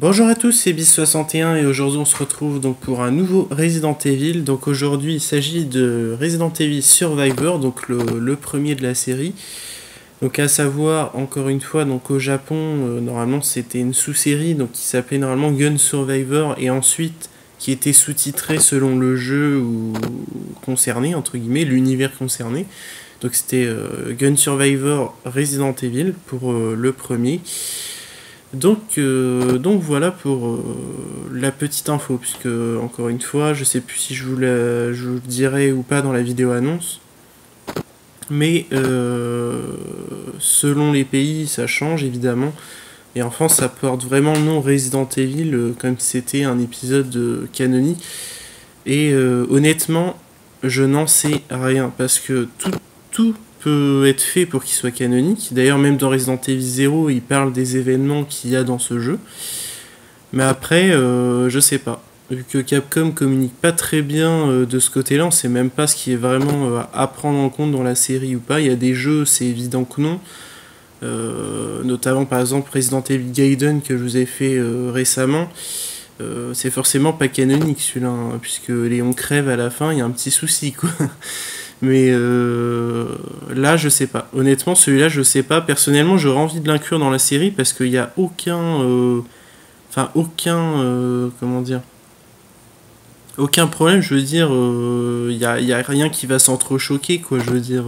Bonjour à tous, c'est Bis61 et aujourd'hui on se retrouve donc pour un nouveau Resident Evil. Donc aujourd'hui il s'agit de Resident Evil Survivor, donc le, premier de la série. Donc à savoir encore une fois donc au Japon euh, normalement c'était une sous-série donc qui s'appelait normalement Gun Survivor et ensuite qui était sous-titré selon le jeu ou concerné entre guillemets l'univers concerné. Donc c'était euh, Gun Survivor Resident Evil pour euh, le premier. Donc, euh, donc voilà pour euh, la petite info, puisque encore une fois, je sais plus si je vous, le, je dirai ou pas dans la vidéo annonce, mais euh, selon les pays, ça change évidemment. Et en France, ça porte vraiment le nom Resident Evil, comme si c'était un épisode canonique. Et honnêtement, je n'en sais rien, parce que tout, tout peut être fait pour qu'il soit canonique. D'ailleurs, même dans Resident Evil 0, il parle des événements qu'il y a dans ce jeu. Mais après, euh, je sais pas. Vu que Capcom communique pas très bien euh, de ce côté-là, on sait même pas ce qui est vraiment euh, à prendre en compte dans la série ou pas. Il y a des jeux, c'est évident que non. notamment par exemple Resident Evil Gaiden que je vous ai fait récemment. c'est forcément pas canonique celui-là, hein, puisque Léon crève à la fin, il y a un petit souci quoi. Mais euh, là, je sais pas. Honnêtement, celui-là, je sais pas. Personnellement, j'aurais envie de l'inclure dans la série parce qu'il n'y a aucun. Euh, enfin, aucun. Euh, comment dire Aucun problème, je veux dire. Il n'y a, y a, rien qui va s'entrechoquer, quoi. Je veux dire.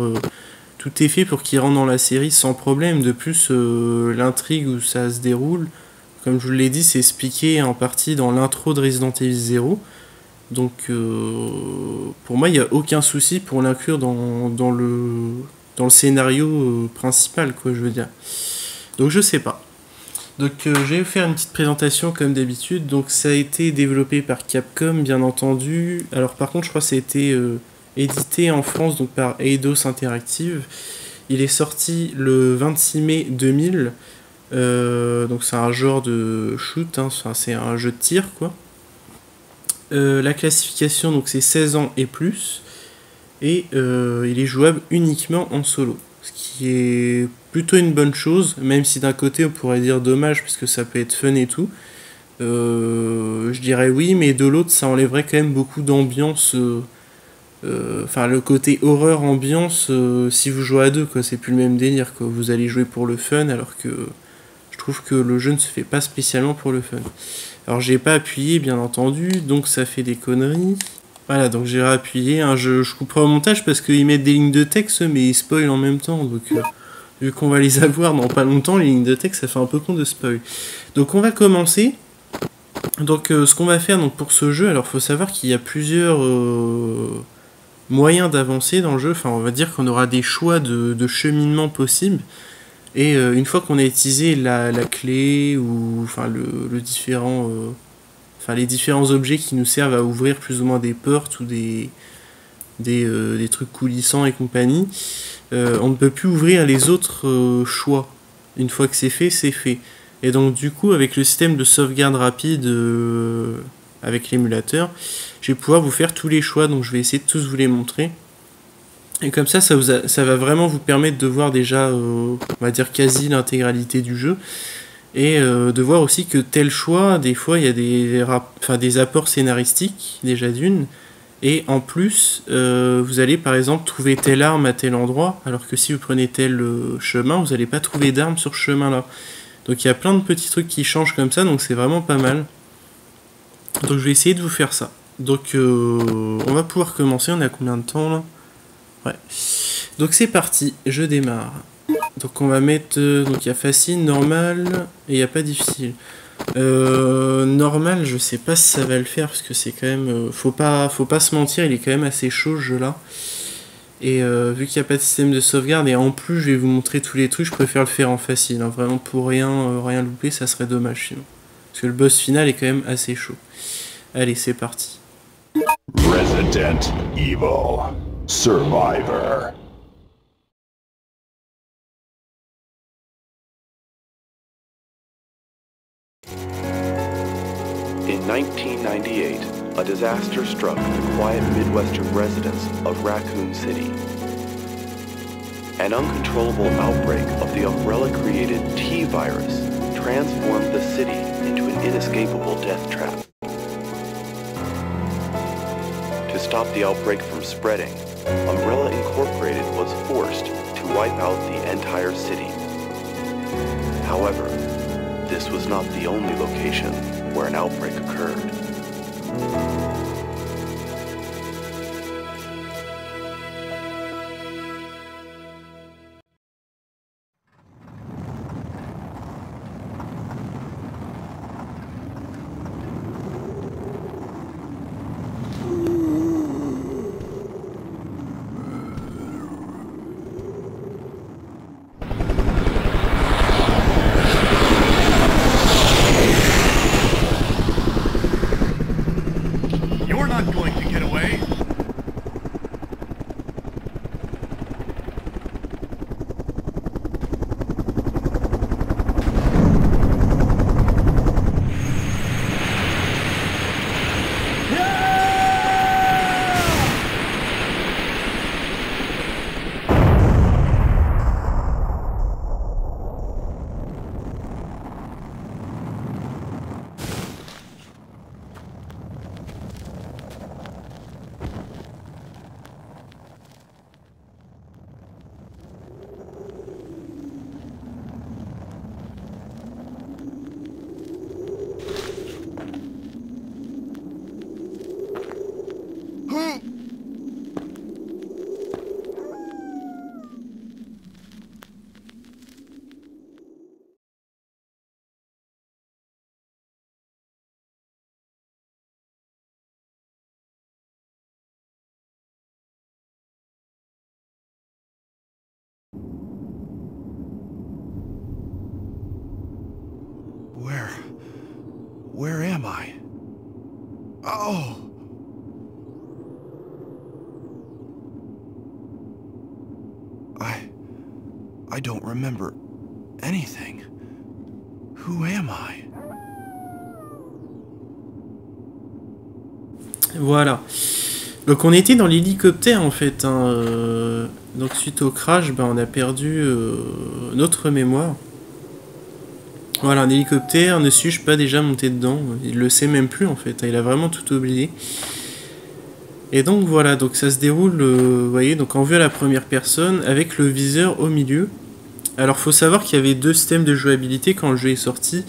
tout est fait pour qu'il rentre dans la série sans problème. De plus, l'intrigue où ça se déroule, comme je vous l'ai dit, c'est expliqué en partie dans l'intro de Resident Evil 0. Donc euh, pour moi, il n'y a aucun souci pour l'inclure dans, dans, le, dans le scénario euh, principal, quoi, je veux dire. Donc je sais pas. Donc euh, je vais faire une petite présentation comme d'habitude. Donc ça a été développé par Capcom, bien entendu. Alors par contre, je crois que ça a été édité en France donc par Eidos Interactive. Il est sorti le 26 mai 2000. donc c'est un genre de shoot, hein. c'est un jeu de tir quoi. Euh, la classification, donc c'est 16 ans et plus. Et euh, il est jouable uniquement en solo. Ce qui est plutôt une bonne chose, même si d'un côté on pourrait dire dommage parce que ça peut être fun et tout. Euh, je dirais oui, mais de l'autre ça enlèverait quand même beaucoup d'ambiance. Enfin, le côté horreur ambiance, si vous jouez à deux, quoi, c'est plus le même délire. Quoi. Vous allez jouer pour le fun alors que je trouve que le jeu ne se fait pas spécialement pour le fun. Alors j'ai pas appuyé bien entendu, donc ça fait des conneries. Voilà, donc j'ai réappuyé. Hein, je, je couperai au montage parce qu'ils mettent des lignes de texte, mais ils spoilent en même temps. Donc euh, vu qu'on va les avoir dans pas longtemps, les lignes de texte, ça fait un peu con de spoil. Donc on va commencer. Donc euh, ce qu'on va faire donc, pour ce jeu, alors faut savoir qu'il y a plusieurs euh, moyens d'avancer dans le jeu. Enfin on va dire qu'on aura des choix de, de cheminement possibles. Et euh, une fois qu'on a utilisé la, clé ou euh, enfin les différents objets qui nous servent à ouvrir plus ou moins des portes ou des des, euh, des trucs coulissants et compagnie, on ne peut plus ouvrir les autres choix. Une fois que c'est fait, c'est fait. Et donc du coup, avec le système de sauvegarde rapide avec l'émulateur, je vais pouvoir vous faire tous les choix. Donc je vais essayer de tous vous les montrer. Et comme ça, ça, va vraiment vous permettre de voir déjà, euh, on va dire quasi l'intégralité du jeu. Et euh, de voir aussi que tel choix, des fois, il y a des, apports scénaristiques, déjà d'une. Et en plus, euh, vous allez par exemple trouver telle arme à tel endroit, alors que si vous prenez tel chemin, vous n'allez pas trouver d'arme sur ce chemin-là. Donc il y a plein de petits trucs qui changent comme ça, donc c'est vraiment pas mal. Donc je vais essayer de vous faire ça. Donc on va pouvoir commencer, on a combien de temps là? Ouais. Donc c'est parti, je démarre. Donc on va mettre... Euh, donc il y a facile, normal, et il n'y a pas difficile. Euh, normal, je sais pas si ça va le faire, parce que c'est quand même... Euh, faut, pas, faut pas se mentir, il est quand même assez chaud ce jeu-là. Et vu qu'il n'y a pas de système de sauvegarde, et en plus je vais vous montrer tous les trucs, je préfère le faire en facile. Hein. Vraiment pour rien, rien louper, ça serait dommage sinon. Parce que le boss final est quand même assez chaud. Allez, c'est parti. Survivor. In 1998, a disaster struck the quiet Midwestern residents of Raccoon City. An uncontrollable outbreak of the Umbrella-created T-virus transformed the city into an inescapable death trap. To stop the outbreak from spreading, Umbrella Incorporated was forced to wipe out the entire city. However, this was not the only location where an outbreak occurred. Where? Where am I? Oh! I. I don't remember anything. Who am I? Voilà. Donc on était dans l'hélicoptère en fait. hein, euh, Donc suite au crash, ben, on a perdu euh, notre mémoire. Voilà, un hélicoptère, ne suis-je pas déjà monté dedans Il le sait même plus en fait, il a vraiment tout oublié. Et donc voilà, donc ça se déroule, euh, vous voyez, donc en vue à la première personne avec le viseur au milieu. Alors faut savoir qu'il y avait deux systèmes de jouabilité quand le jeu est sorti.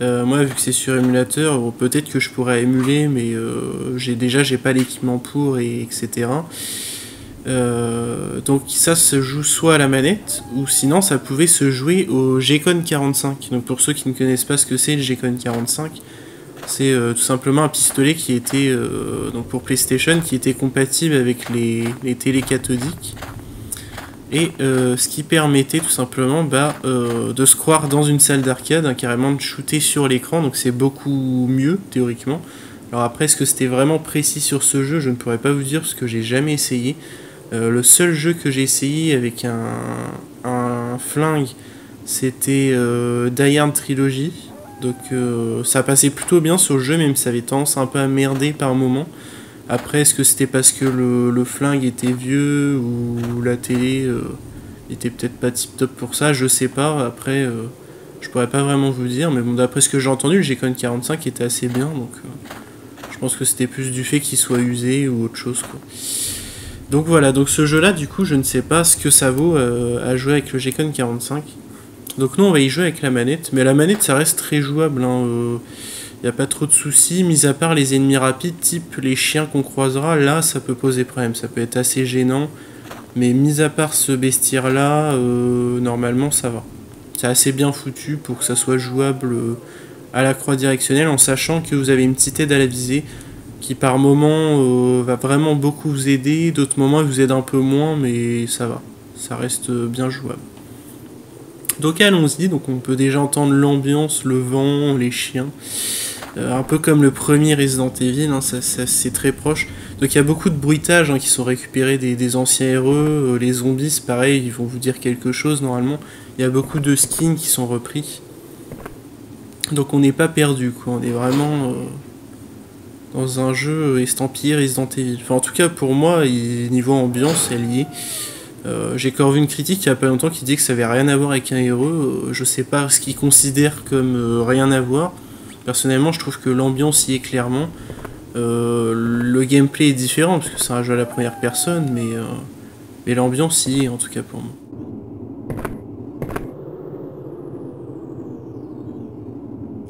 Euh, moi vu que c'est sur émulateur, peut-être que je pourrais émuler, mais euh, j'ai déjà j'ai pas l'équipement pour et etc. Euh, donc ça se joue soit à la manette ou sinon ça pouvait se jouer au G-Con 45. Donc pour ceux qui ne connaissent pas ce que c'est le G-Con 45, c'est euh, tout simplement un pistolet qui était euh, donc pour PlayStation qui était compatible avec les, les télé cathodiques et ce qui permettait tout simplement bah, de se croire dans une salle d'arcade, hein, carrément de shooter sur l'écran, donc c'est beaucoup mieux théoriquement. Alors après, est-ce que c'était vraiment précis sur ce jeu? Je ne pourrais pas vous dire parce que j'ai jamais essayé. Euh, le seul jeu que j'ai essayé avec un, flingue, c'était euh, Die Trilogy. Donc euh, ça passait plutôt bien sur le jeu, même si ça avait tendance un peu à merder par moment. Après, est-ce que c'était parce que le, le flingue était vieux ou la télé euh, était peut-être pas tip top pour ça? Je sais pas. Après, je pourrais pas vraiment vous dire. Mais bon, d'après ce que j'ai entendu, le G-Con 45 était assez bien. Donc je pense que c'était plus du fait qu'il soit usé ou autre chose. Quoi. Donc voilà, donc ce jeu-là, du coup, je ne sais pas ce que ça vaut euh, à jouer avec le G-Con 45. Donc nous, on va y jouer avec la manette. Mais la manette, ça reste très jouable. Hein, euh, il n'y a pas trop de soucis, mis à part les ennemis rapides, type les chiens qu'on croisera, là ça peut poser problème, ça peut être assez gênant. Mais mis à part ce bestiaire là, euh, normalement ça va. C'est assez bien foutu pour que ça soit jouable euh, à la croix directionnelle en sachant que vous avez une petite aide à la visée qui par moment euh, va vraiment beaucoup vous aider, d'autres moments elle vous aide un peu moins, mais ça va, ça reste euh, bien jouable. Donc allons-y, donc on peut déjà entendre l'ambiance, le vent, les chiens. Euh, un peu comme le premier Resident Evil, hein, ça, c'est très proche. Donc il y a beaucoup de bruitages hein, qui sont récupérés des, anciens RE. les zombies, c'est pareil, ils vont vous dire quelque chose normalement. Il y a beaucoup de skins qui sont repris. Donc on n'est pas perdu, quoi. On est vraiment dans un jeu estampillé Resident Evil. En tout cas, pour moi, niveau ambiance, elle y est. Euh, J'ai encore vu une critique il y a pas longtemps qui dit que ça avait rien à voir avec un héros. Euh, je sais pas ce qu'ils considèrent comme euh, rien à voir. Personnellement, je trouve que l'ambiance y est clairement. Euh, le gameplay est différent parce que c'est un jeu à la première personne, mais, euh, mais l'ambiance y est en tout cas pour moi.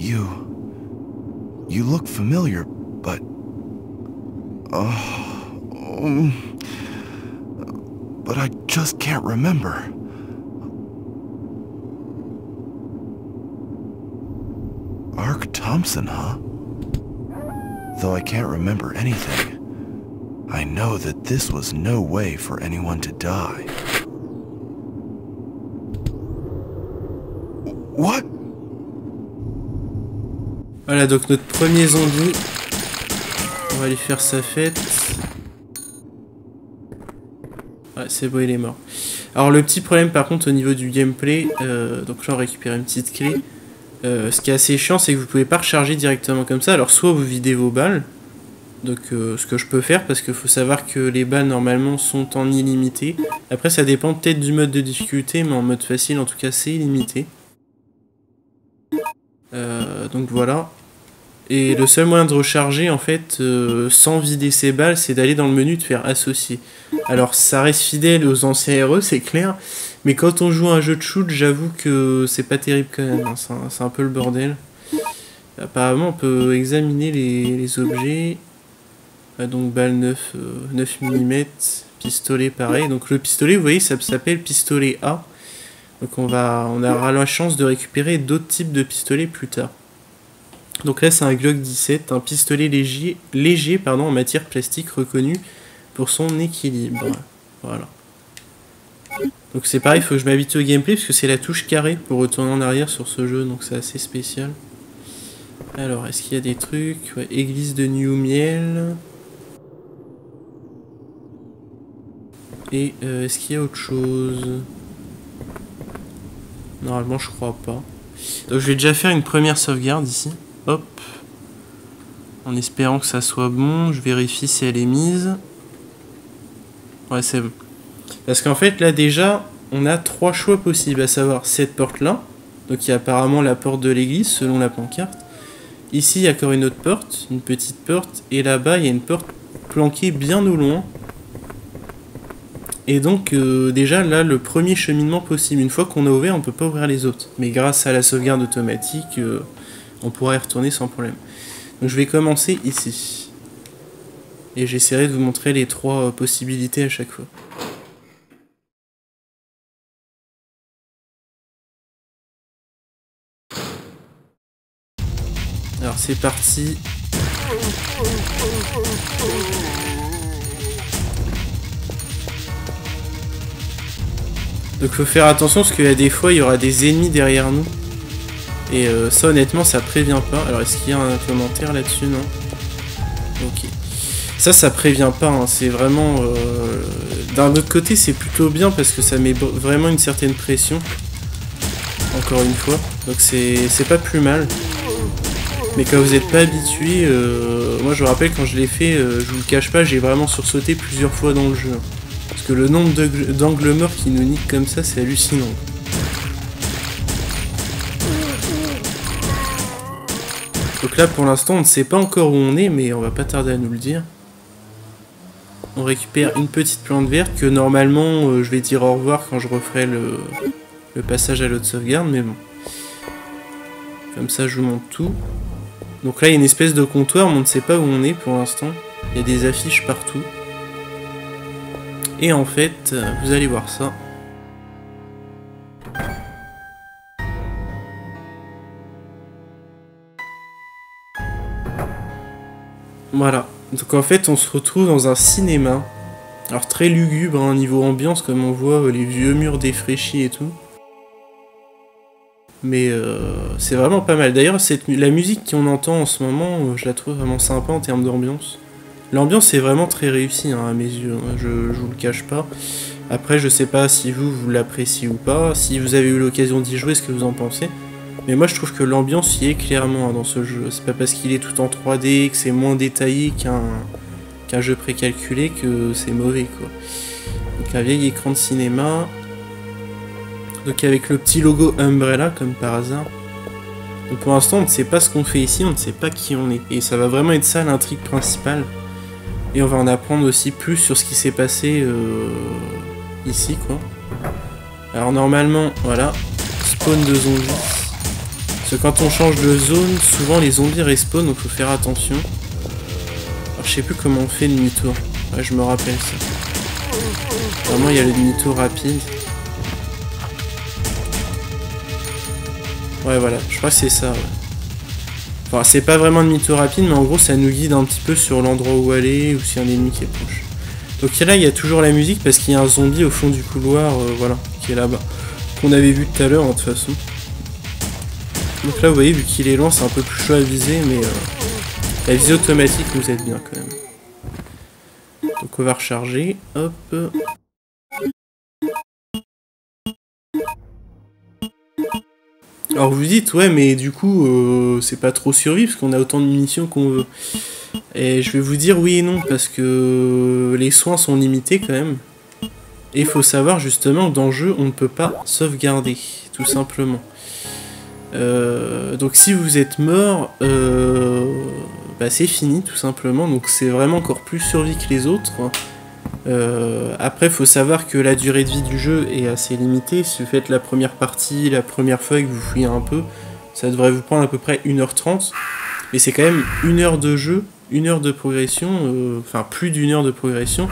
You. You look familiar, but. Oh. um, but I just can't remember. Ark Thompson, huh? Though I can't remember anything, I know that this was no way for anyone to die. What? Voilà, donc notre premier zombie. On va lui faire sa fête. Ouais, c'est bon, il est mort. Alors le petit problème par contre au niveau du gameplay, euh, donc là on récupère une petite clé. Euh, ce qui est assez chiant, c'est que vous pouvez pas recharger directement comme ça. Alors soit vous videz vos balles, donc euh, ce que je peux faire parce qu'il faut savoir que les balles normalement sont en illimité. Après ça dépend peut-être du mode de difficulté, mais en mode facile en tout cas c'est illimité. Donc voilà. Et le seul moyen de recharger, en fait, euh, sans vider ses balles, c'est d'aller dans le menu de faire associer. Alors, ça reste fidèle aux anciens RE, c'est clair. Mais quand on joue à un jeu de shoot, j'avoue que c'est pas terrible quand même. hein, C'est un, peu le bordel. Apparemment, on peut examiner les, objets. Ah, donc, balle 9, euh, 9 mm, pistolet pareil. Donc, le pistolet, vous voyez, ça s'appelle pistolet A. Donc, on, va, on aura la chance de récupérer d'autres types de pistolets plus tard. Donc là, c'est un Glock 17, un pistolet léger, léger pardon, en matière plastique reconnu pour son équilibre. Voilà. Donc c'est pareil, il faut que je m'habitue au gameplay parce que c'est la touche carrée pour retourner en arrière sur ce jeu, donc c'est assez spécial. Alors, est-ce qu'il y a des trucs? Ouais, Église de New Miel. Et euh, est-ce qu'il y a autre chose? Normalement, je crois pas. Donc je vais déjà faire une première sauvegarde ici. Hop. En espérant que ça soit bon, je vérifie si elle est mise. Ouais, c'est bon. Parce qu'en fait, là déjà, on a trois choix possibles, à savoir cette porte-là. Donc il y a apparemment la porte de l'église, selon la pancarte. Ici, il y a encore une autre porte, une petite porte. Et là-bas, il y a une porte planquée bien au loin. Et donc, euh, déjà, là, le premier cheminement possible. Une fois qu'on a ouvert, on peut pas ouvrir les autres. Mais grâce à la sauvegarde automatique, euh, on pourra y retourner sans problème. Donc, je vais commencer ici. Et j'essaierai de vous montrer les trois possibilités à chaque fois. Alors, c'est parti. Donc faut faire attention parce qu'il y a des fois il y aura des ennemis derrière nous. Et euh, ça honnêtement ça prévient pas. Alors est-ce qu'il y a un commentaire là-dessus Non? Ok. Ça ça prévient pas, hein. c'est vraiment... euh, D'un autre côté c'est plutôt bien parce que ça met vraiment une certaine pression. Encore une fois. Donc c'est pas plus mal. Mais quand vous n'êtes pas habitué, euh, moi je me rappelle quand je l'ai fait, je vous le cache pas, j'ai vraiment sursauté plusieurs fois dans le jeu. Parce que le nombre d'angles morts qui nous niquent comme ça, c'est hallucinant. Donc là, pour l'instant, on ne sait pas encore où on est, mais on va pas tarder à nous le dire. On récupère une petite plante verte que normalement, euh, je vais dire au revoir quand je referai le, le passage à l'autre sauvegarde, mais bon. Comme ça, je vous montre tout. Donc là, il y a une espèce de comptoir, mais on ne sait pas où on est pour l'instant. Il y a des affiches partout. Et en fait, euh, vous allez voir ça. Voilà. Donc en fait, on se retrouve dans un cinéma. Alors très lugubre, hein, niveau ambiance, comme on voit euh, les vieux murs défraîchis et tout. Mais euh, c'est vraiment pas mal. D'ailleurs, la musique qu'on entend en ce moment, euh, je la trouve vraiment sympa en termes d'ambiance. L'ambiance est vraiment très réussie hein, à mes yeux, hein, je, je vous le cache pas. Après, je sais pas si vous, vous l'appréciez ou pas, si vous avez eu l'occasion d'y jouer, ce que vous en pensez. Mais moi, je trouve que l'ambiance y est clairement hein, dans ce jeu. C'est pas parce qu'il est tout en 3D, que c'est moins détaillé qu'un jeu précalculé que c'est mauvais, quoi. Donc un vieil écran de cinéma. Donc avec le petit logo Umbrella comme par hasard. Donc pour l'instant on ne sait pas ce qu'on fait ici, on ne sait pas qui on est. Et ça va vraiment être ça l'intrigue principale. Et on va en apprendre aussi plus sur ce qui s'est passé euh, ici quoi. Alors normalement, voilà, spawn de zombies. Parce que quand on change de zone, souvent les zombies respawn, donc faut faire attention. Alors je sais plus comment on fait le demi-tour. Ouais, je me rappelle ça. Vraiment, il y a le demi-tour rapide. Ouais, voilà, je crois que c'est ça. Enfin, c'est pas vraiment demi-tour rapide, mais en gros, ça nous guide un petit peu sur l'endroit où aller ou a un ennemi qui est proche. Donc là, il y a toujours la musique parce qu'il y a un zombie au fond du couloir, euh, voilà, qui est là-bas. Qu'on avait vu tout à l'heure, hein, de toute façon. Donc là, vous voyez, vu qu'il est lent, c'est un peu plus chaud à viser, mais euh, la visée automatique nous aide bien quand même. Donc on va recharger, hop. Alors vous dites, ouais, mais du coup, euh, c'est pas trop survie parce qu'on a autant de munitions qu'on veut. Et je vais vous dire oui et non, parce que les soins sont limités quand même. Et il faut savoir justement dans le jeu, on ne peut pas sauvegarder, tout simplement. Euh, donc si vous êtes mort, euh, bah, c'est fini tout simplement. Donc c'est vraiment encore plus survie que les autres. Euh, après, faut savoir que la durée de vie du jeu est assez limitée. Si vous faites la première partie, la première fois et que vous fouillez un peu, ça devrait vous prendre à peu près 1h30. Mais c'est quand même une heure de jeu, une heure de progression, euh, enfin plus d'une heure de progression,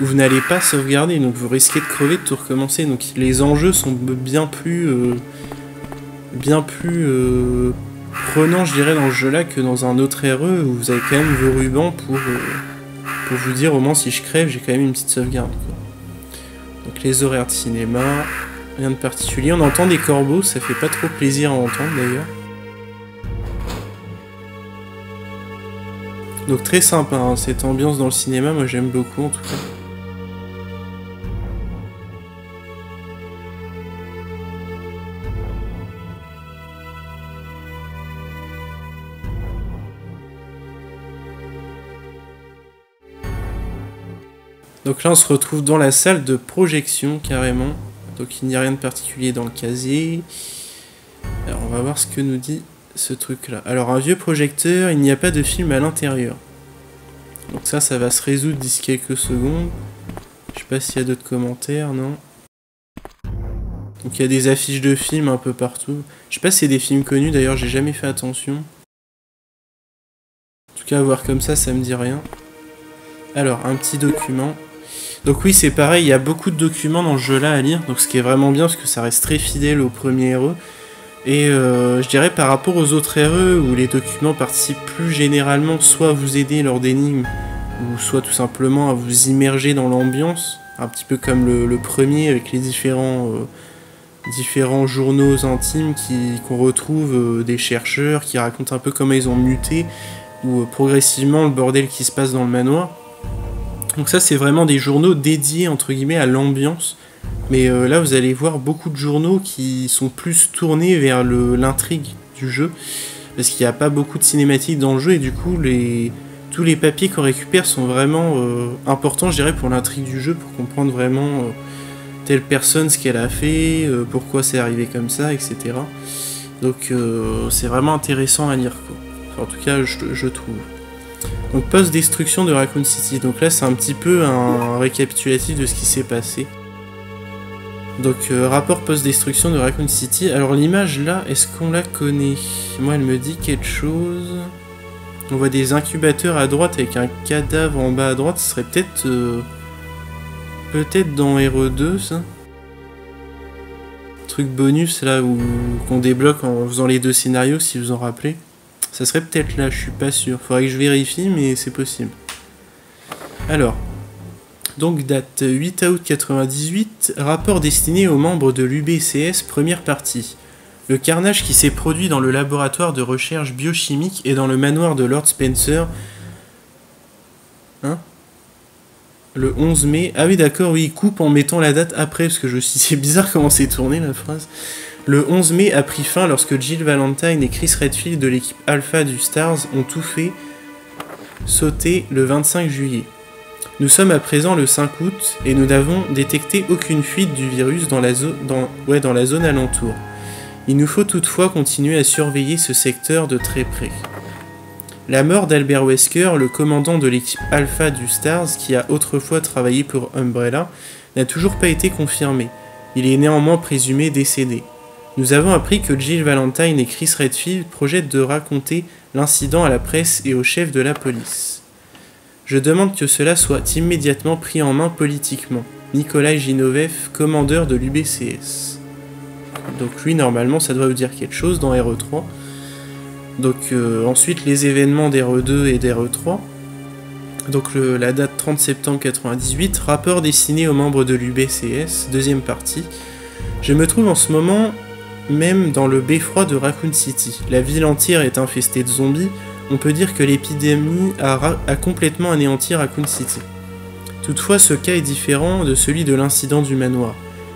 où vous n'allez pas sauvegarder. Donc vous risquez de crever, de tout recommencer. Donc les enjeux sont bien plus... Bien plus euh, prenants, je dirais, dans ce jeu-là que dans un autre RE où vous avez quand même vos rubans pour, euh, pour vous dire au moins si je crève, j'ai quand même une petite sauvegarde. quoi. Donc les horaires de cinéma, rien de particulier. On entend des corbeaux, ça fait pas trop plaisir à entendre d'ailleurs. Donc très sympa, hein, cette ambiance dans le cinéma, moi j'aime beaucoup en tout cas. Donc là on se retrouve dans la salle de projection carrément. Donc il n'y a rien de particulier dans le casier. Alors on va voir ce que nous dit ce truc là. Alors un vieux projecteur, il n'y a pas de film à l'intérieur. Donc ça, ça va se résoudre d'ici quelques secondes. Je sais pas s'il y a d'autres commentaires, non Donc il y a des affiches de films un peu partout. Je sais pas si c'est des films connus, d'ailleurs j'ai jamais fait attention. En tout cas, voir comme ça, ça me dit rien. Alors, un petit document. Donc oui, c'est pareil, il y a beaucoup de documents dans ce jeu-là à lire, donc ce qui est vraiment bien, parce que ça reste très fidèle au premier RE. Et euh, je dirais par rapport aux autres RE, où les documents participent plus généralement soit à vous aider lors d'énigmes, ou soit tout simplement à vous immerger dans l'ambiance, un petit peu comme le, premier avec les différents, euh, journaux intimes qu'on retrouve euh, des chercheurs qui racontent un peu comment ils ont muté, ou progressivement le bordel qui se passe dans le manoir. Donc ça c'est vraiment des journaux dédiés entre guillemets à l'ambiance. Mais euh, là vous allez voir beaucoup de journaux qui sont plus tournés vers l'intrigue du jeu. Parce qu'il n'y a pas beaucoup de cinématiques dans le jeu et du coup tous les papiers qu'on récupère sont vraiment euh, importants je dirais pour l'intrigue du jeu, pour comprendre vraiment euh, telle personne ce qu'elle a fait, pourquoi c'est arrivé comme ça, etc. Donc c'est vraiment intéressant à lire quoi. En tout cas je trouve. Donc post-destruction de Raccoon City. Donc là c'est un petit peu un récapitulatif de ce qui s'est passé. Donc euh, rapport post-destruction de Raccoon City. Alors l'image là, est-ce qu'on la connaît? Moi elle me dit quelque chose. On voit des incubateurs à droite avec un cadavre en bas à droite. Ce serait peut-être... euh, Peut-être dans RE2 ça Truc bonus là où qu'on débloque en faisant les deux scénarios si vous en rappelez. Ça serait peut-être là, je suis pas sûr. Faudrait que je vérifie mais c'est possible. Alors, donc date 8 août 98, rapport destiné aux membres de l'UBCS première partie. Le carnage qui s'est produit dans le laboratoire de recherche biochimique et dans le manoir de Lord Spencer. Hein Le 11 mai. Ah oui d'accord, oui, coupe en mettant la date après, parce que je suis c'est bizarre comment c'est tourné la phrase. Le 11 mai a pris fin lorsque Jill Valentine et Chris Redfield de l'équipe Alpha du Stars ont tout fait sauter le 25 juillet. Nous sommes à présent le 5 août et nous n'avons détecté aucune fuite du virus dans la, dans la zone alentour. Il nous faut toutefois continuer à surveiller ce secteur de très près. La mort d'Albert Wesker, le commandant de l'équipe Alpha du Stars qui a autrefois travaillé pour Umbrella, n'a toujours pas été confirmée. Il est néanmoins présumé décédé. Nous avons appris que Jill Valentine et Chris Redfield projettent de raconter l'incident à la presse et au chef de la police. Je demande que cela soit immédiatement pris en main politiquement. Nikolai Ginovev, commandeur de l'UBCS. Donc lui, normalement, ça doit vous dire quelque chose dans RE3. Donc euh, ensuite, les événements d'RE2 et d'RE3. Donc la date 30 septembre 98, rapport destiné aux membres de l'UBCS, deuxième partie. Je me trouve en ce moment même dans le beffroi de Raccoon City. La ville entière est infestée de zombies. On peut dire que l'épidémie a, complètement anéanti Raccoon City. Toutefois, ce cas est différent de celui de l'incident du manoir.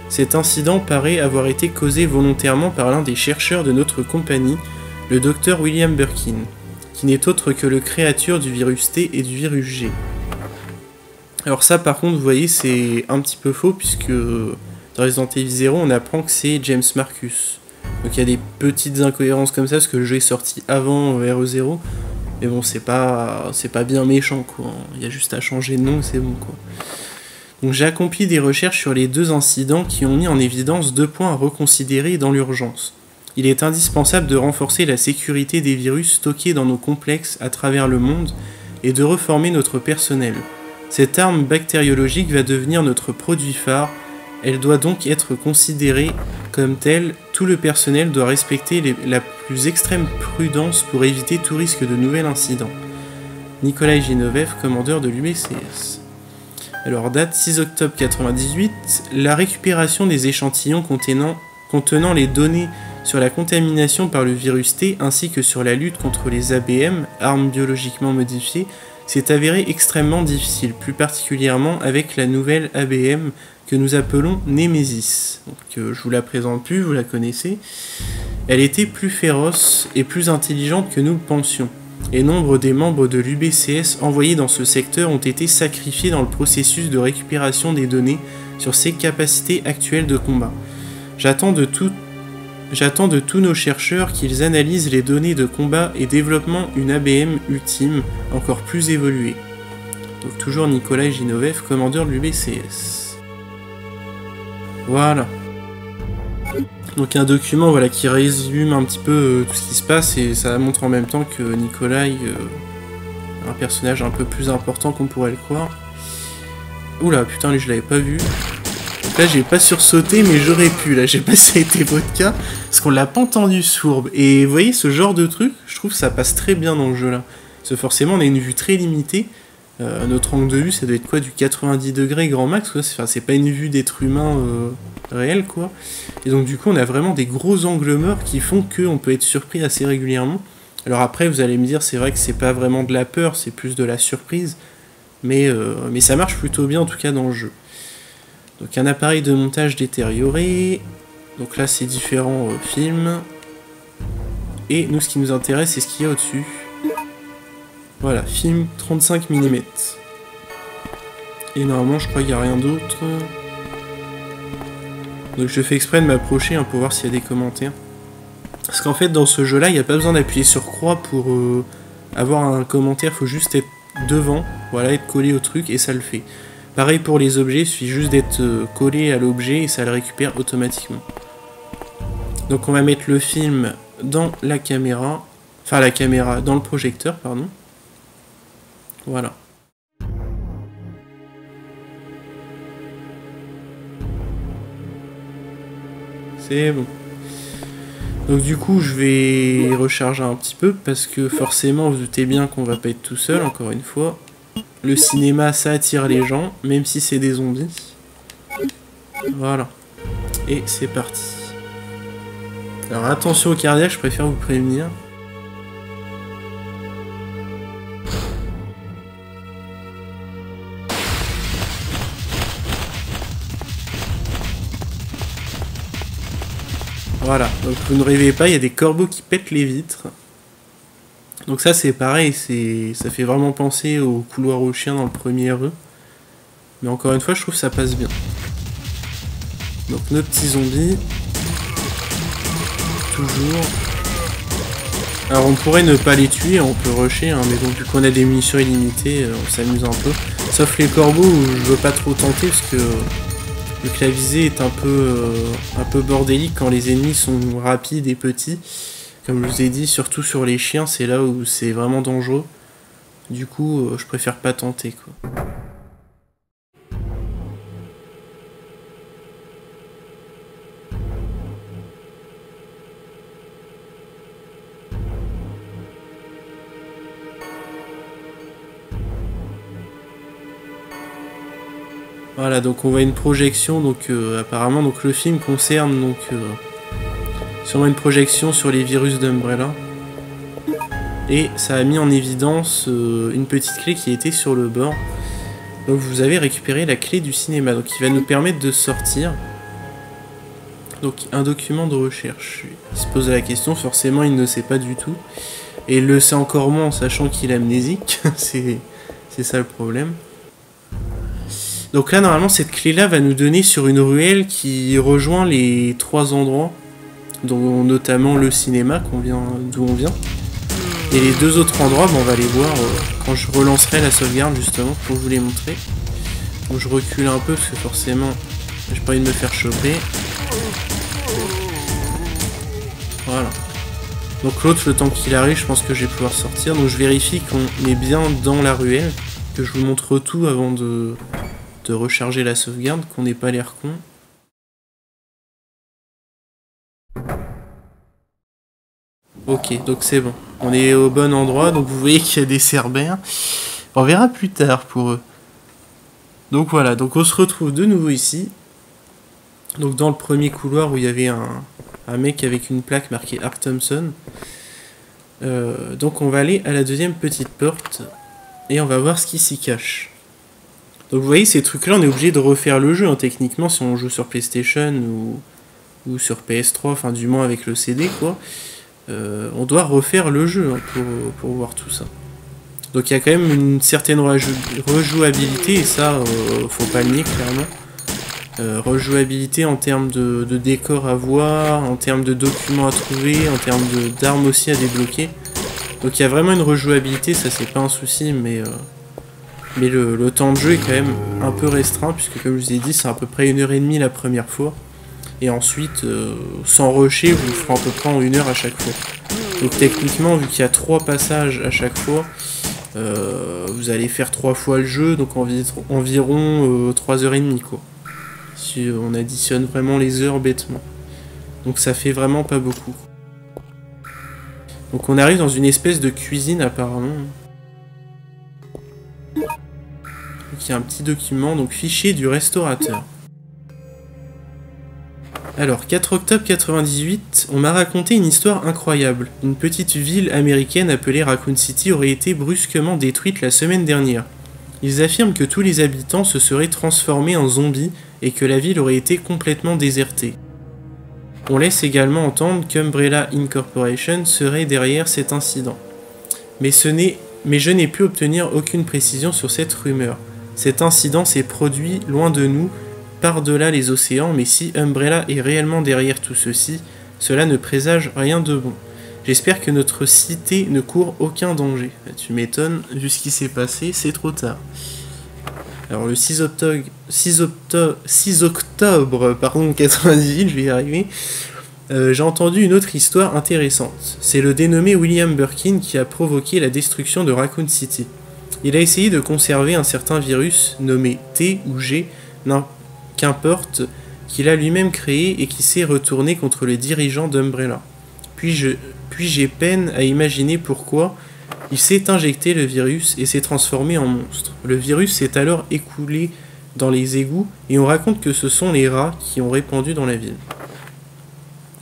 Cet incident paraît avoir été causé volontairement par l'un des chercheurs de notre compagnie, le docteur William Birkin, qui n'est autre que le créature du virus T et du virus G. Alors ça par contre, vous voyez, c'est un petit peu faux puisque dans Resident Evil 0, on apprend que c'est James Marcus. Donc il y a des petites incohérences comme ça parce que le jeu est sorti avant euh, RE0. Mais bon, c'est pas c'est pas bien méchant quoi. Il y a juste à changer de nom, c'est bon quoi. Donc j'ai accompli des recherches sur les deux incidents qui ont mis en évidence deux points à reconsidérer dans l'urgence. Il est indispensable de renforcer la sécurité des virus stockés dans nos complexes à travers le monde et de reformer notre personnel. Cette arme bactériologique va devenir notre produit phare. Elle doit donc être considérée comme telle. Tout le personnel doit respecter la plus extrême prudence pour éviter tout risque de nouvel incident. Nikolai Ginovev, commandeur de l'UBCS. Alors, date 6 octobre 98, la récupération des échantillons contenant les données sur la contamination par le virus T ainsi que sur la lutte contre les ABM, armes biologiquement modifiées, s'est avérée extrêmement difficile, plus particulièrement avec la nouvelle ABM nous appelons. Donc, euh, je vous la présente plus, vous la connaissez. Elle était plus féroce et plus intelligente que nous le pensions et nombre des membres de l'UBCS envoyés dans ce secteur ont été sacrifiés dans le processus de récupération des données sur ses capacités actuelles de combat. J'attends de, tous nos chercheurs qu'ils analysent les données de combat et développement une ABM ultime encore plus évoluée. Donc toujours Nikolai Ginovev, commandeur de l'UBCS. Voilà. Donc un document voilà, qui résume un petit peu euh, tout ce qui se passe et ça montre en même temps que Nikolai euh, un personnage un peu plus important qu'on pourrait le croire. Oula, putain, lui je l'avais pas vu. Là j'ai pas sursauté mais j'aurais pu, là j'ai pas si parce qu'on l'a pas entendu sourbe. Et vous voyez ce genre de truc, je trouve que ça passe très bien dans le jeu là. Parce que forcément on a une vue très limitée. Euh, notre angle de vue ça doit être quoi du 90 degrés grand max quoi. Enfin, c'est pas une vue d'être humain euh, réel quoi. Et donc du coup on a vraiment des gros angles morts qui font qu'on peut être surpris assez régulièrement. Alors après vous allez me dire c'est vrai que c'est pas vraiment de la peur, c'est plus de la surprise. Mais, euh, mais ça marche plutôt bien en tout cas dans le jeu. Donc un appareil de montage détérioré. Donc là c'est différents films. Et nous ce qui nous intéresse c'est ce qu'il y a au-dessus. Voilà, film 35 mm. Et normalement je crois qu'il n'y a rien d'autre. Donc je fais exprès de m'approcher hein, pour voir s'il y a des commentaires. Parce qu'en fait dans ce jeu là il n'y a pas besoin d'appuyer sur croix pour euh, avoir un commentaire, faut juste être devant, voilà, être collé au truc et ça le fait. Pareil pour les objets, il suffit juste d'être euh, collé à l'objet et ça le récupère automatiquement. Donc on va mettre le film dans la caméra, enfin la caméra dans le projecteur, pardon. Voilà. C'est bon. Donc du coup je vais recharger un petit peu parce que forcément vous doutez bien qu'on va pas être tout seul encore une fois. Le cinéma ça attire les gens, même si c'est des zombies. Voilà. Et c'est parti. Alors attention au cardiaque, je préfère vous prévenir. Voilà, donc vous ne rêvez pas, il y a des corbeaux qui pètent les vitres. Donc ça c'est pareil, ça fait vraiment penser au couloir aux chiens dans le premier E. Mais encore une fois, je trouve que ça passe bien. Donc nos petits zombies. Toujours. Alors on pourrait ne pas les tuer, on peut rusher, hein, mais bon vu qu'on a des munitions illimitées, euh, on s'amuse un peu. Sauf les corbeaux où je veux pas trop tenter parce que vu que est un peu, euh, un peu bordélique quand les ennemis sont rapides et petits. Comme je vous ai dit, surtout sur les chiens, c'est là où c'est vraiment dangereux. Du coup, euh, je préfère pas tenter quoi. Voilà, donc on voit une projection, donc euh, apparemment donc le film concerne donc euh, sûrement une projection sur les virus d'Umbrella. Et ça a mis en évidence euh, une petite clé qui était sur le bord. Donc vous avez récupéré la clé du cinéma, donc qui va nous permettre de sortir. Donc un document de recherche. Il se pose la question, forcément il ne sait pas du tout. Et il le sait encore moins en sachant qu'il est amnésique, c'est ça le problème. Donc là, normalement, cette clé-là va nous donner sur une ruelle qui rejoint les trois endroits, dont notamment le cinéma d'où on vient. Et les deux autres endroits, on va les voir euh, quand je relancerai la sauvegarde justement pour vous les montrer. Donc je recule un peu parce que forcément, j'ai pas envie de me faire choper. Voilà. Donc l'autre, le temps qu'il arrive, je pense que je vais pouvoir sortir. Donc je vérifie qu'on est bien dans la ruelle, que je vous montre tout avant de, de recharger la sauvegarde, qu'on n'ait pas l'air con. Ok, donc c'est bon. On est au bon endroit, donc vous voyez qu'il y a des cerbères. On verra plus tard pour eux. Donc voilà, donc on se retrouve de nouveau ici. Donc dans le premier couloir où il y avait un, mec avec une plaque marquée Art Thompson. Euh, donc on va aller à la deuxième petite porte et on va voir ce qui s'y cache. Donc vous voyez, ces trucs-là, on est obligé de refaire le jeu, hein, techniquement, si on joue sur PlayStation ou, ou sur PS3, enfin du moins avec le CD, quoi. Euh, on doit refaire le jeu hein, pour, pour, voir tout ça. Donc il y a quand même une certaine rejou rejouabilité, et ça, euh, faut pas le nier, clairement. Euh, rejouabilité en termes de, de, décor à voir, en termes de documents à trouver, en termes d'armes aussi à débloquer. Donc il y a vraiment une rejouabilité, ça c'est pas un souci, mais... Mais le, temps de jeu est quand même un peu restreint, puisque comme je vous ai dit, c'est à peu près une heure et demie la première fois. Et ensuite, euh, sans rusher, vous ferez à peu près en une heure à chaque fois. Donc techniquement, vu qu'il y a trois passages à chaque fois, euh, vous allez faire trois fois le jeu, donc envi environ euh, 3 heures et demie quoi. Si on additionne vraiment les heures bêtement. Donc ça fait vraiment pas beaucoup. Donc on arrive dans une espèce de cuisine apparemment. Y a un petit document, donc fichier du restaurateur. Alors, 4 octobre 98, on m'a raconté une histoire incroyable. Une petite ville américaine appelée Raccoon City aurait été brusquement détruite la semaine dernière. Ils affirment que tous les habitants se seraient transformés en zombies et que la ville aurait été complètement désertée. On laisse également entendre qu'Umbrella Incorporation serait derrière cet incident. Mais, mais je n'ai pu obtenir aucune précision sur cette rumeur. Cet incident s'est produit loin de nous par-delà les océans, mais si Umbrella est réellement derrière tout ceci, cela ne présage rien de bon. J'espère que notre cité ne court aucun danger. Tu m'étonnes, vu ce qui s'est passé, c'est trop tard. Alors le 6 octobre, 6 octobre, 6 octobre pardon, 98, je vais arriver, euh, j'ai entendu une autre histoire intéressante. C'est le dénommé William Birkin qui a provoqué la destruction de Raccoon City. Il a essayé de conserver un certain virus nommé T ou G, qu'importe, qu'il a lui-même créé et qui s'est retourné contre les dirigeants d'Umbrella. Puis j'ai peine à imaginer pourquoi il s'est injecté le virus et s'est transformé en monstre. Le virus s'est alors écoulé dans les égouts et on raconte que ce sont les rats qui ont répandu dans la ville.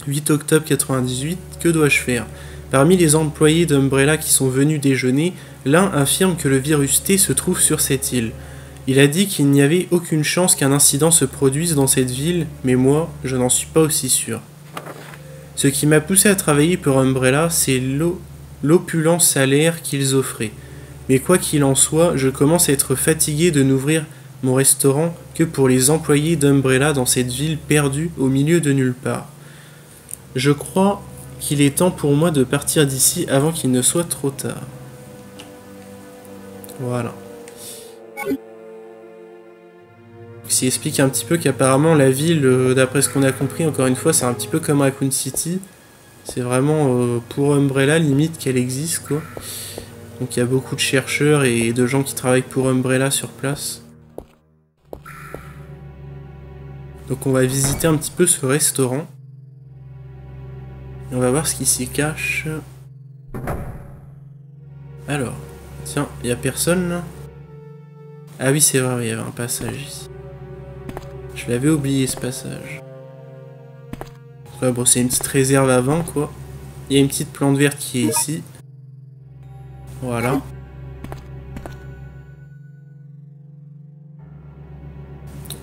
8 octobre 98, que dois-je faire? Parmi les employés d'Umbrella qui sont venus déjeuner, l'un affirme que le virus T se trouve sur cette île. Il a dit qu'il n'y avait aucune chance qu'un incident se produise dans cette ville, mais moi, je n'en suis pas aussi sûr. Ce qui m'a poussé à travailler pour Umbrella, c'est l'opulent salaire qu'ils offraient. Mais quoi qu'il en soit, je commence à être fatigué de n'ouvrir mon restaurant que pour les employés d'Umbrella dans cette ville perdue au milieu de nulle part. Je crois qu'il est temps pour moi de partir d'ici avant qu'il ne soit trop tard. Voilà. S'il explique un petit peu qu'apparemment la ville, euh, d'après ce qu'on a compris, encore une fois, c'est un petit peu comme Raccoon City. C'est vraiment euh, pour Umbrella limite qu'elle existe quoi. Donc il y a beaucoup de chercheurs et de gens qui travaillent pour Umbrella sur place. Donc on va visiter un petit peu ce restaurant. Et on va voir ce qui s'y cache. Alors, tiens, n'y a personne là? Ah oui c'est vrai, il y avait un passage ici. Je l'avais oublié ce passage. Ouais, bon, c'est une petite réserve avant, quoi. Il y a une petite plante verte qui est ici. Voilà.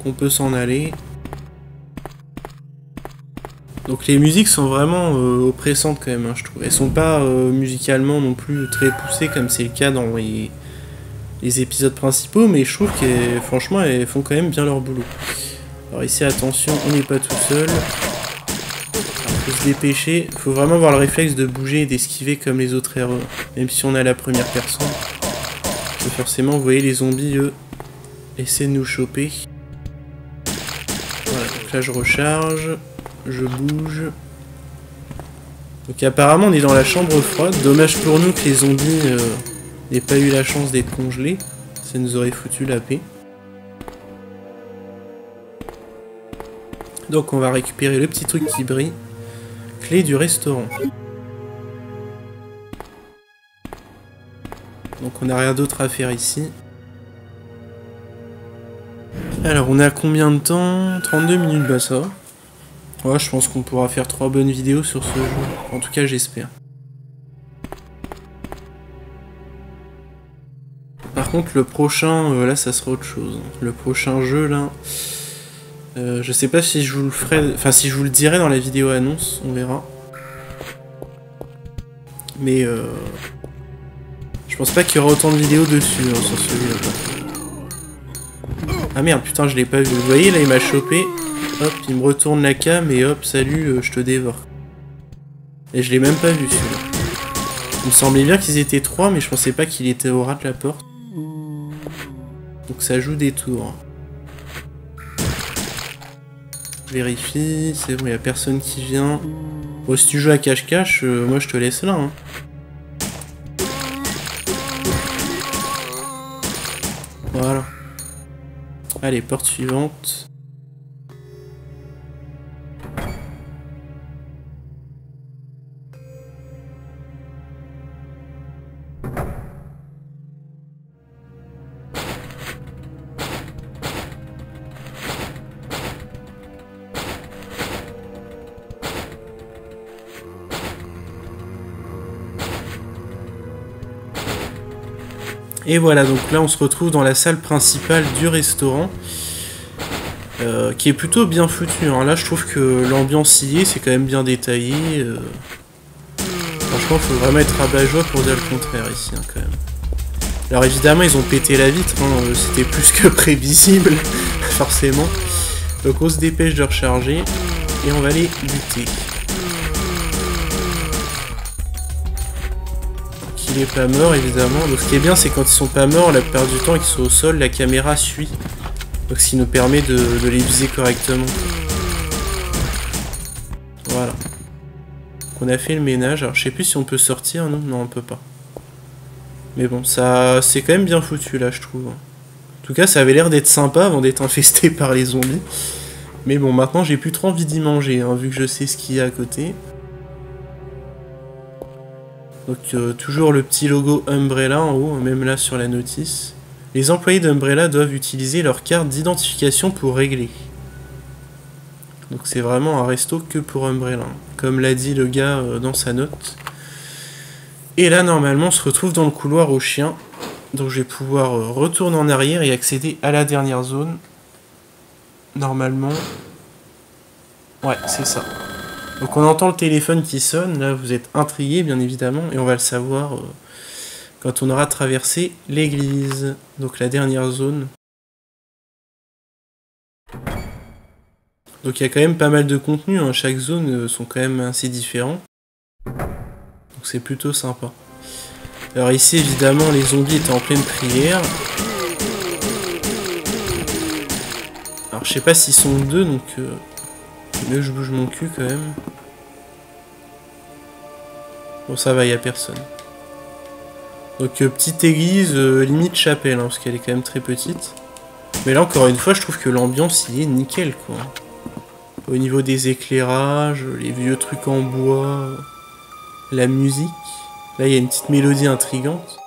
On peut s'en aller. Donc les musiques sont vraiment euh, oppressantes quand même, hein, je trouve. Elles sont pas euh, musicalement non plus très poussées comme c'est le cas dans les, épisodes principaux, mais je trouve que franchement elles font quand même bien leur boulot. Alors ici attention, on n'est pas tout seul faut se dépêcher. Faut vraiment avoir le réflexe de bouger et d'esquiver comme les autres héros. Même si on a la première personne. forcément, vous voyez, les zombies, eux, essaient de nous choper. Voilà, donc là je recharge. Je bouge. Donc apparemment on est dans la chambre froide. Dommage pour nous que les zombies euh, n'aient pas eu la chance d'être congelés. Ça nous aurait foutu la paix. Donc on va récupérer le petit truc qui brille. Clé du restaurant. Donc on n'a rien d'autre à faire ici. Alors on a combien de temps? 32 minutes, bah ça Ouais, je pense qu'on pourra faire trois bonnes vidéos sur ce jeu. En tout cas, j'espère. Par contre, le prochain, euh, là, ça sera autre chose. Le prochain jeu, là... Euh, je sais pas si je vous le ferai, enfin si je vous le dirai dans la vidéo annonce, on verra. Mais euh, je pense pas qu'il y aura autant de vidéos dessus hein, sur celui-là. Ah merde, putain, je l'ai pas vu. Vous voyez, là, il m'a chopé. Hop, il me retourne la cam et hop, salut, euh, je te dévore. Et je l'ai même pas vu celui-là. Il me semblait bien qu'ils étaient trois, mais je pensais pas qu'il était au ras de la porte. Donc ça joue des tours. Vérifie, c'est bon, il a personne qui vient. Bon, si tu joues à cache-cache, euh, moi je te laisse là. Hein. Voilà. Allez, porte suivante. Et voilà, donc là on se retrouve dans la salle principale du restaurant. Euh, qui est plutôt bien foutu. Hein. Là je trouve que l'ambiance y est, c'est quand même bien détaillé. Euh. Franchement, faut vraiment être rabat-joie pour dire le contraire ici, hein. Alors évidemment, ils ont pété la vitre, hein. euh, c'était plus que prévisible, forcément. Donc on se dépêche de recharger, et on va aller pas mort évidemment. Donc ce qui est bien c'est quand ils sont pas morts, la plupart du temps qu'ils sont au sol, la caméra suit. Donc ce qui nous permet de, les viser correctement. Voilà. Donc on a fait le ménage. Alors je sais plus si on peut sortir, non? Non on peut pas. Mais bon, ça c'est quand même bien foutu là je trouve. En tout cas ça avait l'air d'être sympa avant d'être infesté par les zombies. Mais bon maintenant j'ai plus trop envie d'y manger, hein, vu que je sais ce qu'il y a à côté. Donc euh, toujours le petit logo Umbrella en haut, même là sur la notice. Les employés d'Umbrella doivent utiliser leur carte d'identification pour régler. Donc c'est vraiment un resto que pour Umbrella, comme l'a dit le gars euh, dans sa note. Et là normalement on se retrouve dans le couloir au chien. Donc je vais pouvoir euh, retourner en arrière et accéder à la dernière zone. Normalement. Ouais, c'est ça. Donc on entend le téléphone qui sonne, là vous êtes intrigué bien évidemment, et on va le savoir euh, quand on aura traversé l'église, donc la dernière zone. Donc il y a quand même pas mal de contenu, hein. chaque zone euh, sont quand même assez différents. Donc c'est plutôt sympa. Alors ici évidemment les zombies étaient en pleine prière. Alors je sais pas s'ils sont deux donc... Euh, mieux que je bouge mon cul quand même. Bon ça va, il a personne. Donc euh, petite église, euh, limite chapelle, hein, parce qu'elle est quand même très petite. Mais là encore une fois je trouve que l'ambiance il est nickel quoi. Au niveau des éclairages, les vieux trucs en bois, la musique. Là il y a une petite mélodie intrigante.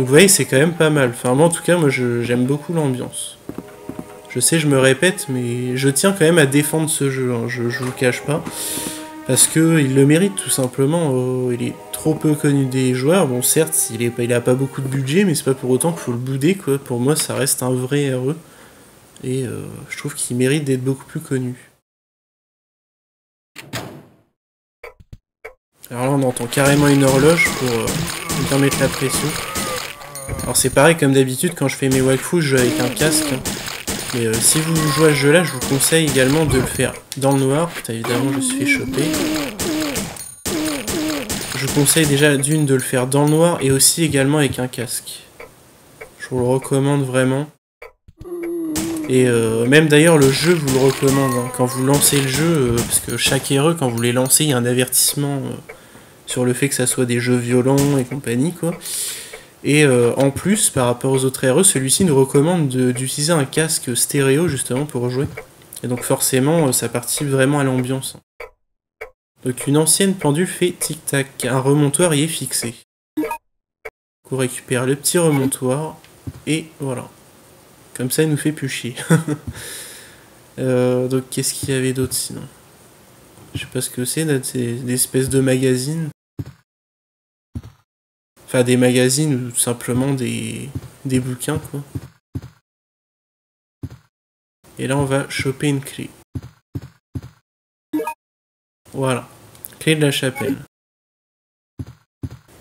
Donc vous voyez, c'est quand même pas mal. Enfin, moi, en tout cas, moi, j'aime beaucoup l'ambiance. Je sais, je me répète, mais je tiens quand même à défendre ce jeu. hein, Je, vous le cache pas. Parce que il le mérite, tout simplement. Euh, il est trop peu connu des joueurs. Bon, certes, il, est il a pas beaucoup de budget, mais c'est pas pour autant qu'il faut le bouder, quoi. Pour moi, ça reste un vrai RE. Et euh, je trouve qu'il mérite d'être beaucoup plus connu. Alors là, on entend carrément une horloge pour euh, nous permettre la pression. Alors c'est pareil comme d'habitude quand je fais mes walkthroughs, je joue avec un casque. Mais euh, si vous jouez à ce jeu là, je vous conseille également de le faire dans le noir. Putain, évidemment, je me suis fait choper. Je vous conseille déjà d'une de le faire dans le noir et aussi également avec un casque. Je vous le recommande vraiment. Et euh, même d'ailleurs le jeu vous le recommande. hein. Quand vous lancez le jeu, euh, parce que chaque RE, quand vous les lancez, il y a un avertissement sur le fait que ça soit des jeux violents et compagnie, quoi. Et euh, en plus, par rapport aux autres RE, celui-ci nous recommande de- d'utiliser un casque stéréo justement pour jouer. Et donc forcément, euh, ça participe vraiment à l'ambiance. Donc une ancienne pendule fait tic-tac, un remontoir y est fixé. On récupère le petit remontoir, et voilà. Comme ça, il nous fait plus chier. Euh, donc qu'est-ce qu'il y avait d'autre sinon? Je sais pas ce que c'est des espèces de magazines. Enfin, des magazines ou simplement des, bouquins, quoi. Et là, on va choper une clé. Voilà. Clé de la chapelle.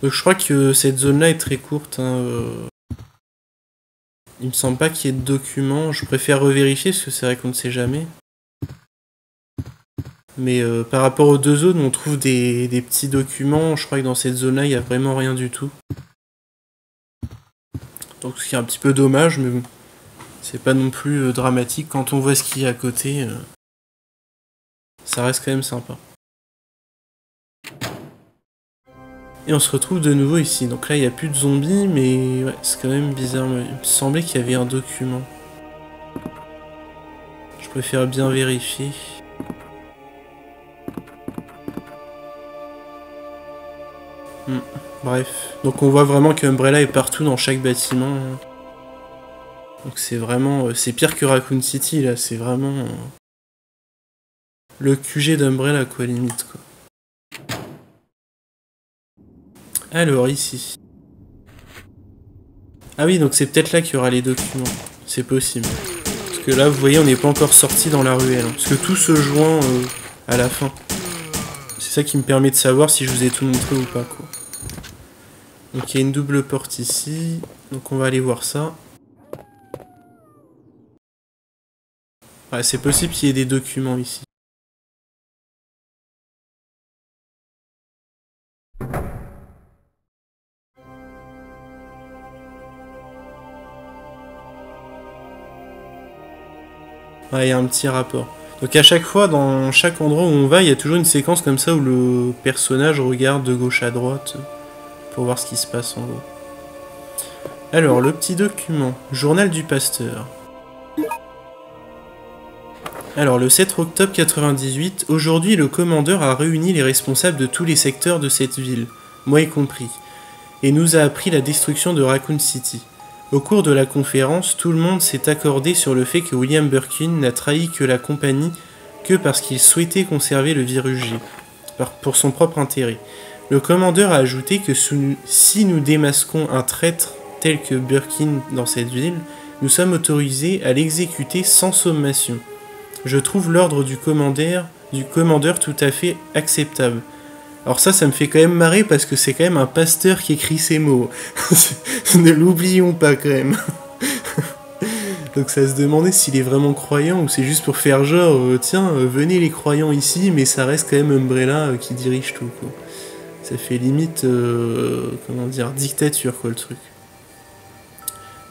Donc, je crois que cette zone-là est très courte. hein, euh. Il me semble pas qu'il y ait de documents. Je préfère revérifier parce que c'est vrai qu'on ne sait jamais. Mais euh, par rapport aux deux zones on trouve des, des petits documents, je crois que dans cette zone-là, il n'y a vraiment rien du tout. Donc ce qui est un petit peu dommage, mais bon. C'est pas non plus euh, dramatique. Quand on voit ce qu'il y a à côté, euh, ça reste quand même sympa. Et on se retrouve de nouveau ici. Donc là, il n'y a plus de zombies, mais ouais, c'est quand même bizarre. Il me semblait qu'il y avait un document. Je préfère bien vérifier. Hmm, Bref. Donc on voit vraiment que Umbrella est partout dans chaque bâtiment. Donc c'est vraiment... euh, C'est pire que Raccoon City, là. C'est vraiment... euh, Le QG d'Umbrella, quoi, limite, quoi. Alors, ici. Ah oui, donc c'est peut-être là qu'il y aura les documents. C'est possible. Parce que là, vous voyez, on n'est pas encore sorti dans la ruelle. hein. Parce que tout se joint euh, à la fin. C'est ça qui me permet de savoir si je vous ai tout montré ou pas, quoi. Donc il y a une double porte ici. Donc on va aller voir ça. Ouais, c'est possible qu'il y ait des documents ici. Ouais, il y a un petit rapport. Donc à chaque fois, dans chaque endroit où on va, il y a toujours une séquence comme ça où le personnage regarde de gauche à droite pour voir ce qui se passe en haut. Alors, le petit document. Journal du pasteur. Alors, le 7 octobre 98, aujourd'hui, le commandeur a réuni les responsables de tous les secteurs de cette ville, moi y compris, et nous a appris la destruction de Raccoon City. Au cours de la conférence, tout le monde s'est accordé sur le fait que William Birkin n'a trahi que la compagnie que parce qu'il souhaitait conserver le virus G, pour son propre intérêt. Le commandeur a ajouté que si nous démasquons un traître tel que Birkin dans cette ville, nous sommes autorisés à l'exécuter sans sommation. Je trouve l'ordre du commandeur, du commandeur tout à fait acceptable. Alors ça, ça me fait quand même marrer parce que c'est quand même un pasteur qui écrit ces mots. ne l'oublions pas quand même. Donc ça se demandait s'il est vraiment croyant ou c'est juste pour faire genre, euh, tiens, euh, venez les croyants ici, mais ça reste quand même Umbrella euh, qui dirige tout. Quoi. Ça fait limite, comment dire, dictature quoi le truc.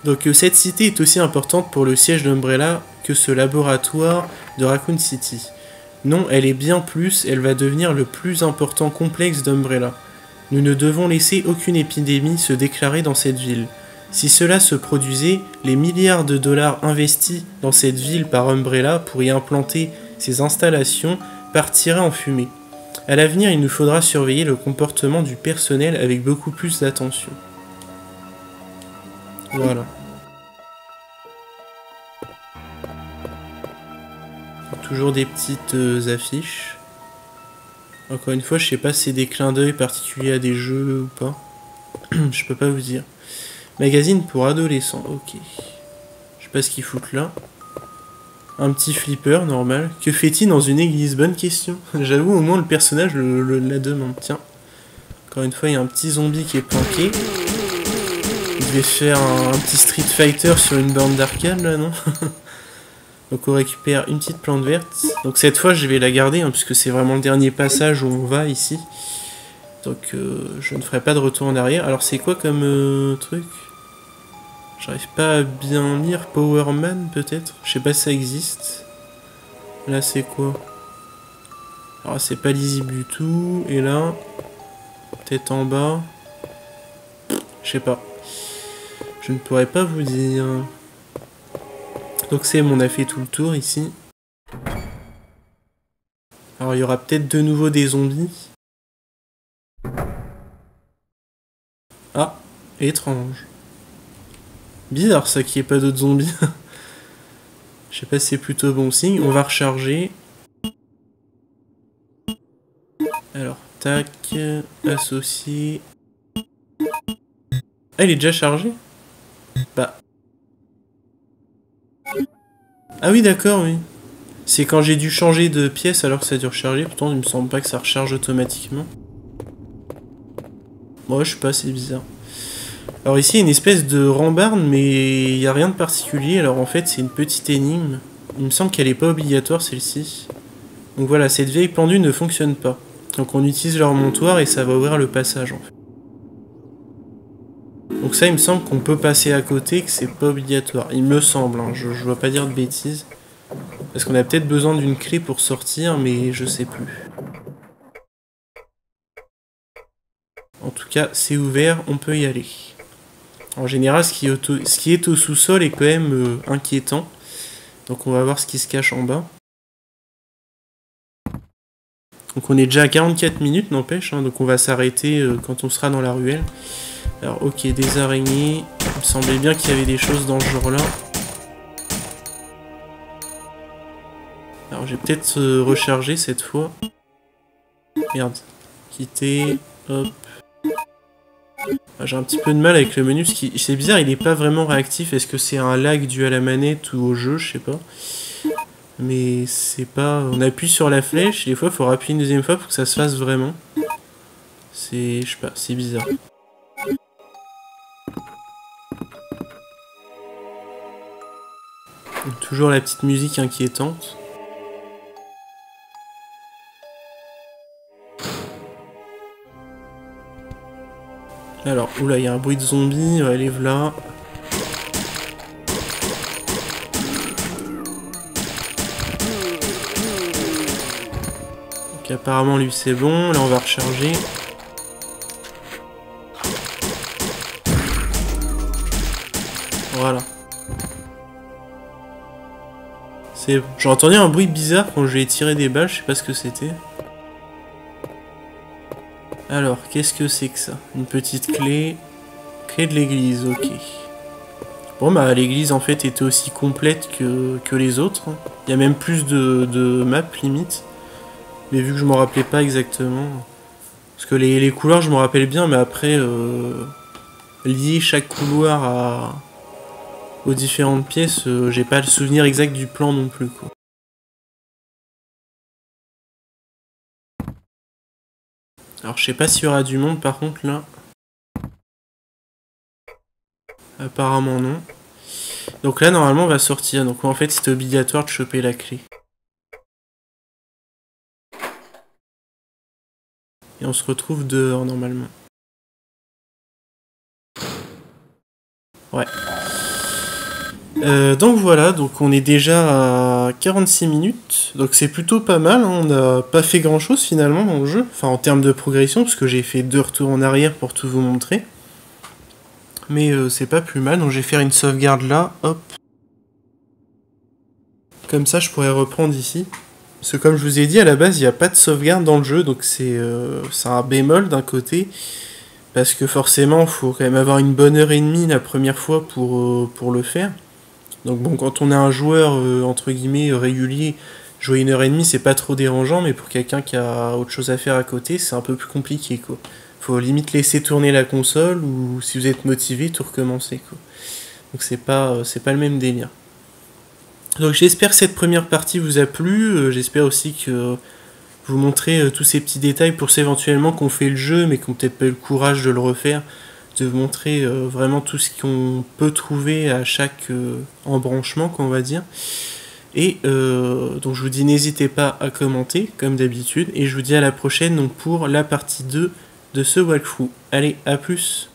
Donc cette cité est aussi importante pour le siège d'Umbrella que ce laboratoire de Raccoon City. Non, elle est bien plus, elle va devenir le plus important complexe d'Umbrella. Nous ne devons laisser aucune épidémie se déclarer dans cette ville. Si cela se produisait, les milliards de dollars investis dans cette ville par Umbrella pour y implanter ses installations partiraient en fumée. À l'avenir, il nous faudra surveiller le comportement du personnel avec beaucoup plus d'attention. Voilà. Toujours des petites euh, affiches. Encore une fois, je sais pas si c'est des clins d'œil particuliers à des jeux ou pas. je peux pas vous dire. Magazine pour adolescents, ok. Je sais pas ce qu'ils foutent là. Un petit flipper, normal. Que fait-il dans une église? Bonne question. J'avoue, au moins le personnage le, la demande. Tiens. Encore une fois, il y a un petit zombie qui est planqué. Il devait faire un, un petit Street Fighter sur une borne d'arcade, là, non Donc on récupère une petite plante verte. Donc cette fois je vais la garder hein, puisque c'est vraiment le dernier passage où on va ici. Donc euh, je ne ferai pas de retour en arrière. Alors c'est quoi comme euh, truc? J'arrive pas à bien lire. Powerman peut-être Je sais pas si ça existe. Là c'est quoi? Alors c'est pas lisible du tout. Et là, peut-être en bas. Je sais pas. Je ne pourrais pas vous dire. Donc c'est on a fait tout le tour ici. Alors il y aura peut-être de nouveau des zombies. Ah, étrange. Bizarre ça qu'il n'y ait pas d'autres zombies. Je sais pas si c'est plutôt bon signe. On va recharger. Alors, tac, associé. Ah, il est déjà chargé? Bah, ah oui, d'accord, oui. C'est quand j'ai dû changer de pièce alors que ça a dû recharger. Pourtant, il me semble pas que ça recharge automatiquement. Moi, je sais pas, c'est bizarre. Alors ici, une espèce de rambarde, mais il n'y a rien de particulier. Alors en fait, c'est une petite énigme. Il me semble qu'elle n'est pas obligatoire, celle-ci. Donc voilà, cette vieille pendule ne fonctionne pas. Donc on utilise leur montoir et ça va ouvrir le passage, en fait. Donc ça, il me semble qu'on peut passer à côté, que c'est pas obligatoire. Il me semble, hein, je, je dois pas dire de bêtises. Parce qu'on a peut-être besoin d'une clé pour sortir, mais je sais plus. En tout cas, c'est ouvert, on peut y aller. En général, ce qui est au, sous-sol est quand même euh, inquiétant. Donc on va voir ce qui se cache en bas. Donc on est déjà à 44 minutes, n'empêche. Hein, donc on va s'arrêter euh, quand on sera dans la ruelle. Alors ok, des araignées. Il me semblait bien qu'il y avait des choses dans ce genre là. Alors j'ai peut-être euh, rechargé cette fois. Merde. Quitter. Hop. J'ai un petit peu de mal avec le menu. C'est bizarre, il est pas vraiment réactif. Est-ce que c'est un lag dû à la manette ou au jeu Je sais pas. Mais c'est pas... On appuie sur la flèche. Des fois, il faut appuyer une deuxième fois pour que ça se fasse vraiment. C'est... Je sais pas, c'est bizarre. Toujours la petite musique inquiétante. Alors, oula, il y a un bruit de zombie, elle est là. Donc apparemment lui c'est bon, là on va recharger. Voilà. J'ai entendu un bruit bizarre quand j'ai tiré des balles, je sais pas ce que c'était. Alors, qu'est-ce que c'est que ça? Une petite clé. Clé de l'église, ok. Bon bah l'église en fait était aussi complète que, les autres. Il y a même plus de, de maps limite. Mais vu que je m'en rappelais pas exactement. Parce que les, les couloirs je m'en rappelle bien, mais après euh, lier chaque couloir à, aux différentes pièces, euh, j'ai pas le souvenir exact du plan non plus. Quoi. Alors je sais pas s'il y aura du monde par contre là. Apparemment non. Donc là normalement on va sortir. Donc en fait c'est obligatoire de choper la clé. Et on se retrouve dehors normalement. Ouais. Euh, donc voilà, donc on est déjà à 46 minutes, donc c'est plutôt pas mal, hein. on n'a pas fait grand chose finalement dans le jeu, enfin en termes de progression, parce que j'ai fait deux retours en arrière pour tout vous montrer. Mais euh, c'est pas plus mal, donc je vais faire une sauvegarde là, hop. Comme ça je pourrais reprendre ici. Parce que comme je vous ai dit, à la base il n'y a pas de sauvegarde dans le jeu, donc c'est euh, un bémol d'un côté. Parce que forcément, il faut quand même avoir une bonne heure et demie la première fois pour, pour le faire. Donc bon, quand on a un joueur euh, entre guillemets régulier, jouer une heure et demie, c'est pas trop dérangeant, mais pour quelqu'un qui a autre chose à faire à côté, c'est un peu plus compliqué quoi. Faut limite laisser tourner la console ou si vous êtes motivé, tout recommencer quoi. Donc c'est pas euh, c'est pas le même délire. Donc j'espère que cette première partie vous a plu, euh, j'espère aussi que vous montrez tous ces petits détails pour ceux éventuellement qu'on fait le jeu mais qui n'ont peut-être pas eu le courage de le refaire de montrer euh, vraiment tout ce qu'on peut trouver à chaque euh, embranchement, qu'on va dire. Et euh, donc je vous dis n'hésitez pas à commenter comme d'habitude et je vous dis à la prochaine donc pour la partie 2 de ce walkthrough. Allez, à plus